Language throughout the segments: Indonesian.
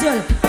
じゃ。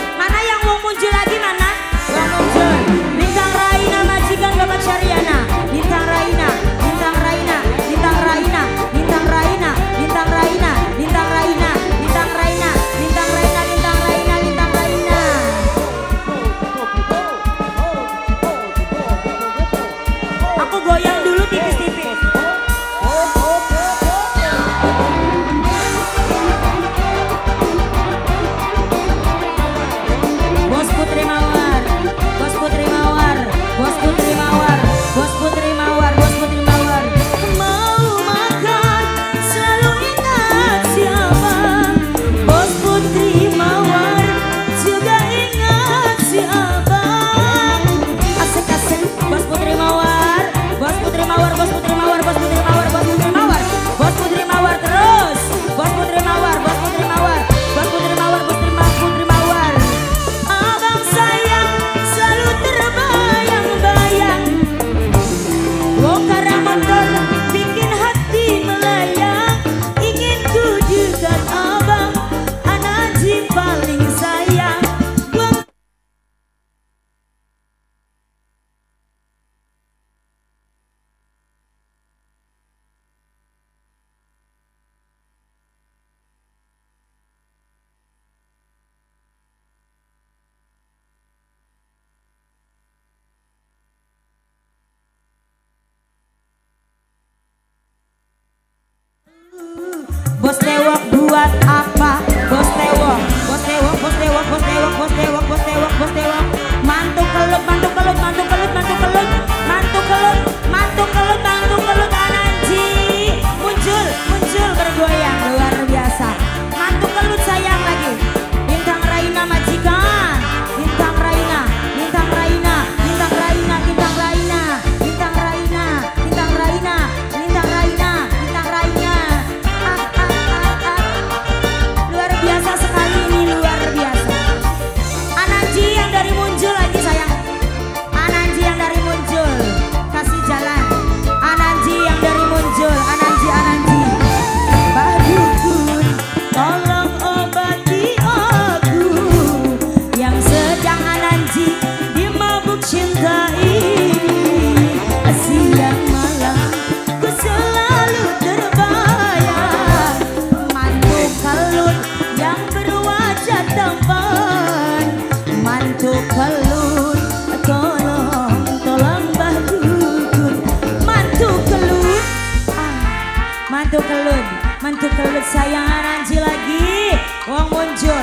sayang Anji lagi. Wong muncul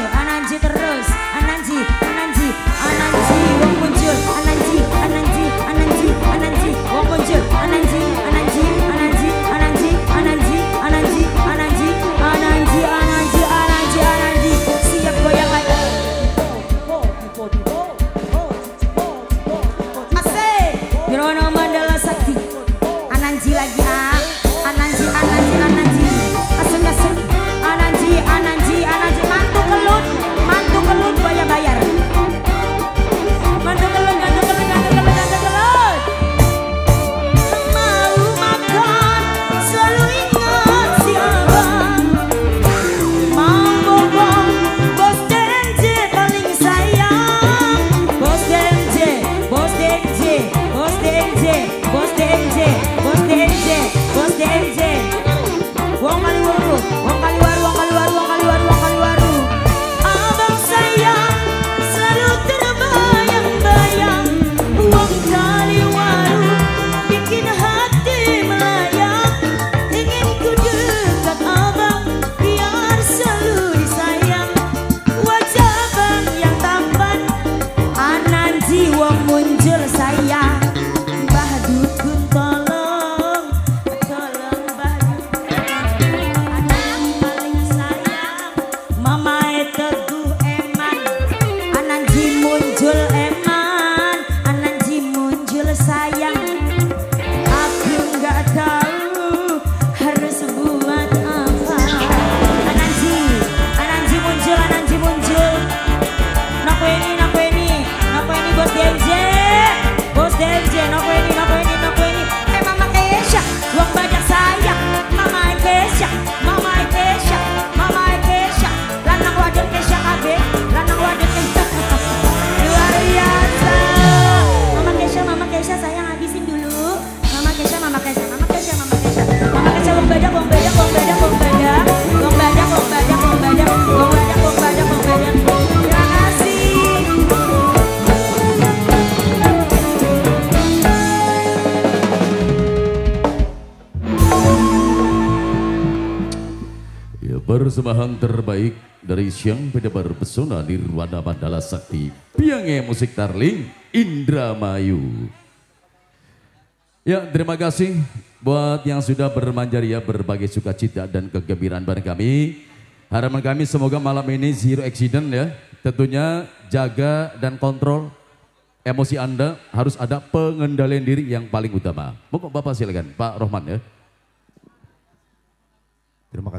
Persembahan terbaik dari Siang Pedabar Pesona Nirwana Mandala Sakti. Piange Musik Darling Indramayu Ya terima kasih buat yang sudah bermanjaria berbagi sukacita dan kegembiraan bareng kami. Harapan kami semoga malam ini zero accident ya. Tentunya jaga dan kontrol emosi Anda. Harus ada pengendalian diri yang paling utama. Monggo Bapak silakan Pak Rohman ya. Terima kasih.